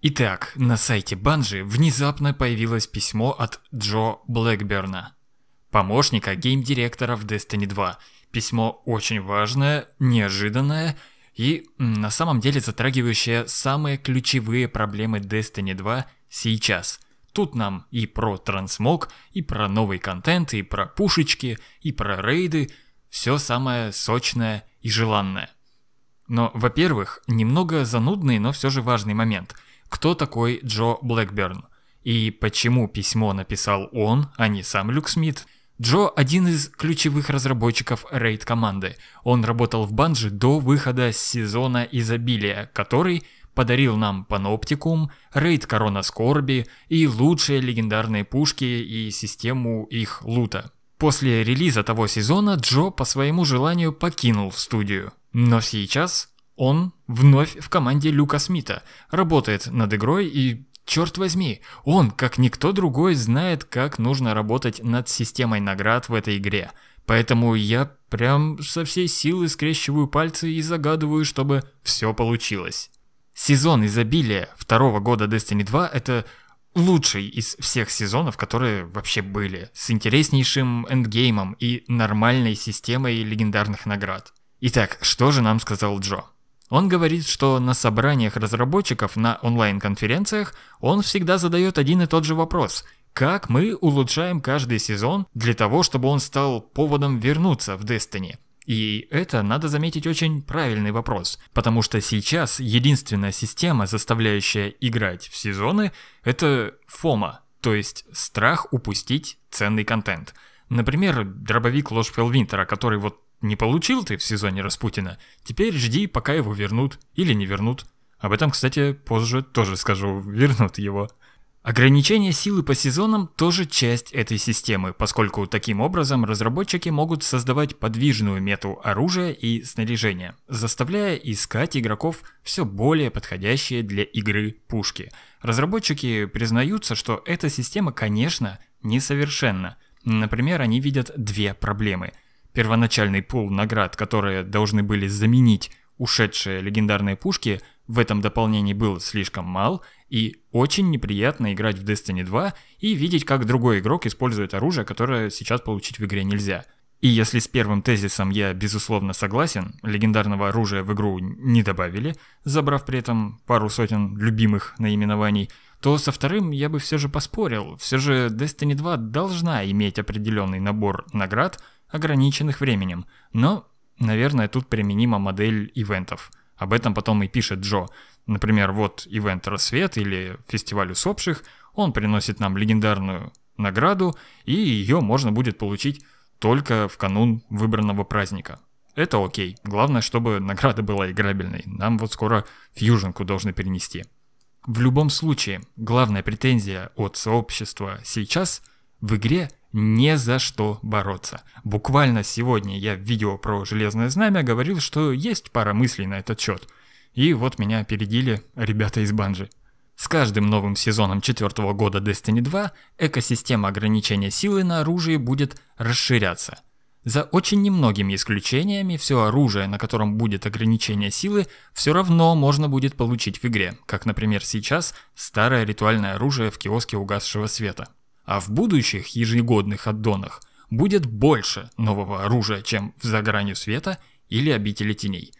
Итак, на сайте Банжи внезапно появилось письмо от Джо Блэкберна, помощника гейм-директора в Destiny 2. Письмо очень важное, неожиданное и на самом деле затрагивающее самые ключевые проблемы Destiny 2 сейчас. Тут нам и про трансмог, и про новый контент, и про пушечки, и про рейды, все самое сочное и желанное. Но, во-первых, немного занудный, но все же важный момент – кто такой Джо Блэкберн и почему письмо написал он, а не сам Люк Смит. Джо – один из ключевых разработчиков рейд-команды. Он работал в Банже до выхода сезона изобилия, который подарил нам Паноптикум, рейд Корона Скорби и лучшие легендарные пушки и систему их лута. После релиза того сезона Джо по своему желанию покинул студию. Но сейчас он вновь в команде Люка Смита, работает над игрой и, черт возьми, он, как никто другой, знает, как нужно работать над системой наград в этой игре. Поэтому я прям со всей силы скрещиваю пальцы и загадываю, чтобы все получилось. Сезон изобилия второго года Destiny 2 это лучший из всех сезонов, которые вообще были, с интереснейшим эндгеймом и нормальной системой легендарных наград. Итак, что же нам сказал Джо? Он говорит, что на собраниях разработчиков на онлайн-конференциях он всегда задает один и тот же вопрос. Как мы улучшаем каждый сезон для того, чтобы он стал поводом вернуться в Destiny? И это, надо заметить, очень правильный вопрос, потому что сейчас единственная система, заставляющая играть в сезоны, это фома, то есть страх упустить ценный контент. Например, дробовик Ложь Фелвинтера, который вот не получил ты в сезоне Распутина, теперь жди, пока его вернут или не вернут. Об этом, кстати, позже тоже скажу, вернут его. Ограничение силы по сезонам тоже часть этой системы, поскольку таким образом разработчики могут создавать подвижную мету оружия и снаряжения, заставляя искать игроков все более подходящие для игры пушки. Разработчики признаются, что эта система, конечно, несовершенна. Например, они видят две проблемы – Первоначальный пул наград, которые должны были заменить ушедшие легендарные пушки, в этом дополнении был слишком мал, и очень неприятно играть в Destiny 2 и видеть, как другой игрок использует оружие, которое сейчас получить в игре нельзя. И если с первым тезисом я безусловно согласен, легендарного оружия в игру не добавили, забрав при этом пару сотен любимых наименований, то со вторым я бы все же поспорил. Все же Destiny 2 должна иметь определенный набор наград, ограниченных временем. Но, наверное, тут применима модель ивентов. Об этом потом и пишет Джо. Например, вот ивент «Рассвет» или «Фестиваль усопших», он приносит нам легендарную награду, и ее можно будет получить только в канун выбранного праздника. Это окей. Главное, чтобы награда была играбельной. Нам вот скоро фьюженку должны перенести. В любом случае, главная претензия от сообщества сейчас в игре не за что бороться. Буквально сегодня я в видео про Железное Знамя говорил, что есть пара мыслей на этот счет. И вот меня опередили ребята из Банжи. С каждым новым сезоном четвертого года Destiny 2 экосистема ограничения силы на оружие будет расширяться. За очень немногими исключениями все оружие, на котором будет ограничение силы, все равно можно будет получить в игре, как, например, сейчас старое ритуальное оружие в киоске угасшего света а в будущих ежегодных аддонах будет больше нового оружия, чем в «За гранью света» или «Обители теней».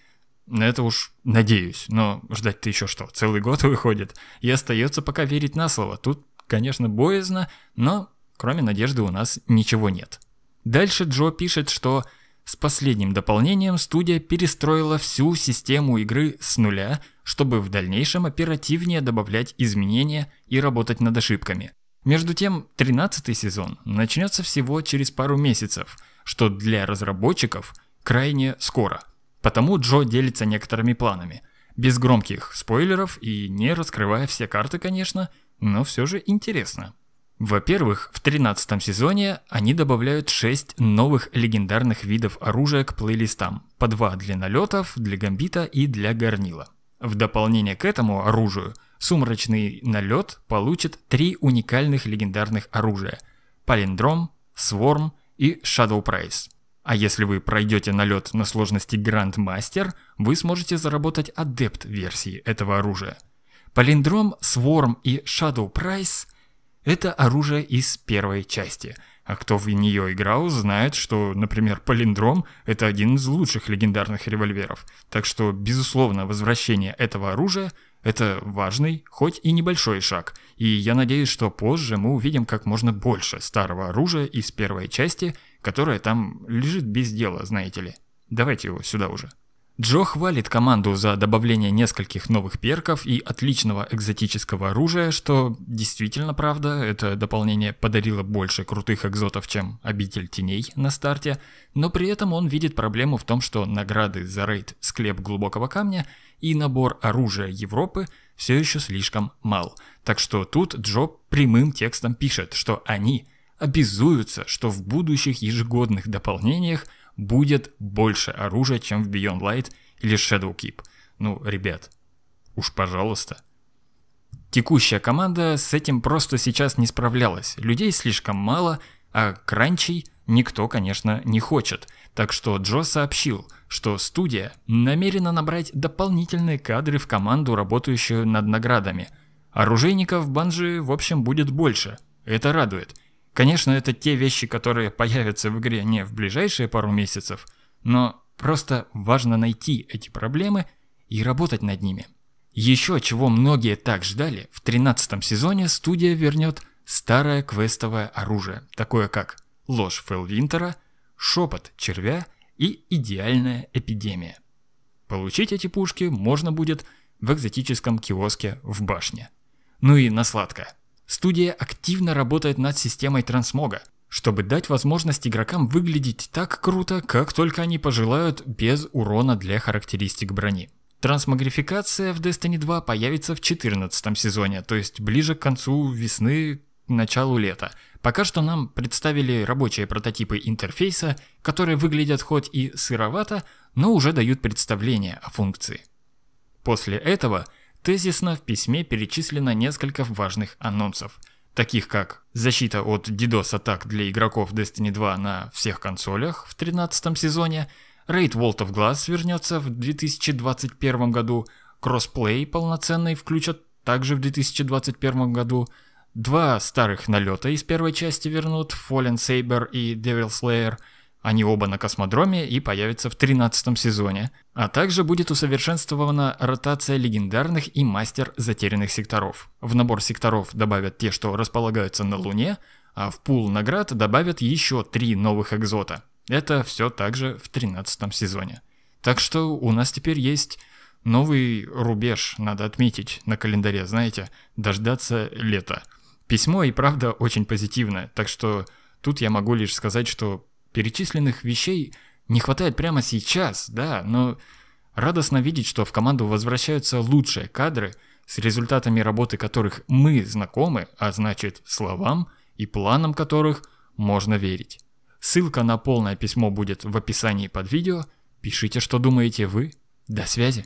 На это уж надеюсь, но ждать-то еще что, целый год выходит, и остается пока верить на слово. Тут, конечно, боязно, но кроме надежды у нас ничего нет. Дальше Джо пишет, что с последним дополнением студия перестроила всю систему игры с нуля, чтобы в дальнейшем оперативнее добавлять изменения и работать над ошибками. Между тем, 13 сезон начнется всего через пару месяцев, что для разработчиков крайне скоро. Потому Джо делится некоторыми планами. Без громких спойлеров и не раскрывая все карты, конечно, но все же интересно. Во-первых, в 13 сезоне они добавляют 6 новых легендарных видов оружия к плейлистам. По 2 для налетов, для гамбита и для горнила. В дополнение к этому оружию – Сумрачный налет получит три уникальных легендарных оружия – Палиндром, Сворм и Shadow Price. А если вы пройдете налет на сложности Грандмастер, вы сможете заработать адепт версии этого оружия. Полиндром, Сворм и Shadow Price – это оружие из первой части. А кто в нее играл, знает, что, например, Полиндром – это один из лучших легендарных револьверов. Так что, безусловно, возвращение этого оружия – это важный, хоть и небольшой шаг. И я надеюсь, что позже мы увидим как можно больше старого оружия из первой части, которое там лежит без дела, знаете ли. Давайте его сюда уже. Джо хвалит команду за добавление нескольких новых перков и отличного экзотического оружия, что действительно правда, это дополнение подарило больше крутых экзотов, чем обитель теней на старте, но при этом он видит проблему в том, что награды за рейд «Склеп глубокого камня» и набор оружия Европы все еще слишком мал. Так что тут Джо прямым текстом пишет, что они обязуются, что в будущих ежегодных дополнениях – будет больше оружия, чем в Beyond Light или Shadowkeep. Ну, ребят, уж пожалуйста. Текущая команда с этим просто сейчас не справлялась. Людей слишком мало, а кранчей никто, конечно, не хочет. Так что Джо сообщил, что студия намерена набрать дополнительные кадры в команду, работающую над наградами. Оружейников Банжи, в общем, будет больше. Это радует. Конечно, это те вещи, которые появятся в игре не в ближайшие пару месяцев, но просто важно найти эти проблемы и работать над ними. Еще чего многие так ждали, в 13 сезоне студия вернет старое квестовое оружие, такое как ложь Фелвинтера, шепот червя и идеальная эпидемия. Получить эти пушки можно будет в экзотическом киоске в башне. Ну и на сладкое. Студия активно работает над системой трансмога, чтобы дать возможность игрокам выглядеть так круто, как только они пожелают, без урона для характеристик брони. Трансмагрификация в Destiny 2 появится в 14 сезоне, то есть ближе к концу весны, началу лета. Пока что нам представили рабочие прототипы интерфейса, которые выглядят хоть и сыровато, но уже дают представление о функции. После этого – Тезисно в письме перечислено несколько важных анонсов, таких как защита от DDoS-атак для игроков Destiny 2 на всех консолях в 13 сезоне, Raid Vault of Glass вернется в 2021 году, кроссплей полноценный включат также в 2021 году, два старых налета из первой части вернут, Fallen Saber и Devil Slayer – они оба на космодроме и появятся в 13 сезоне. А также будет усовершенствована ротация легендарных и мастер затерянных секторов. В набор секторов добавят те, что располагаются на Луне, а в пул наград добавят еще три новых экзота. Это все также в 13 сезоне. Так что у нас теперь есть новый рубеж, надо отметить на календаре, знаете, дождаться лета. Письмо и правда очень позитивное, так что тут я могу лишь сказать, что Перечисленных вещей не хватает прямо сейчас, да, но радостно видеть, что в команду возвращаются лучшие кадры, с результатами работы которых мы знакомы, а значит словам и планам которых можно верить. Ссылка на полное письмо будет в описании под видео. Пишите, что думаете вы. До связи.